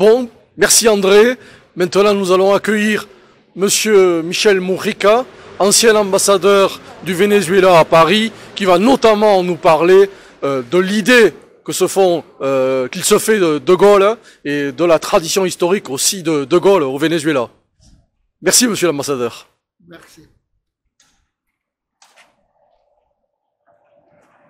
Bon, merci André. Maintenant, nous allons accueillir Monsieur Michel Mourica, ancien ambassadeur du Venezuela à Paris, qui va notamment nous parler euh, de l'idée que se font, euh, qu'il se fait de De Gaulle et de la tradition historique aussi de De Gaulle au Venezuela. Merci, Monsieur l'ambassadeur. Merci.